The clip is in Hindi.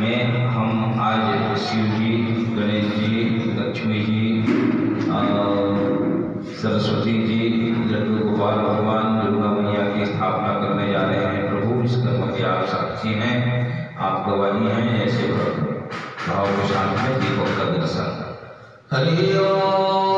में हम आज शिव जी, गणेश जी, लक्ष्मी जी सरस्वती जी, लड्डू गोपाल भगवान, दुर्गा मैया की स्थापना करने जा रहे हैं। प्रभु, इस कर्म के आप साक्षी हैं, आप गवाही हैं, ऐसे भाव के साथ में दीपक का दर्शन। हरिओम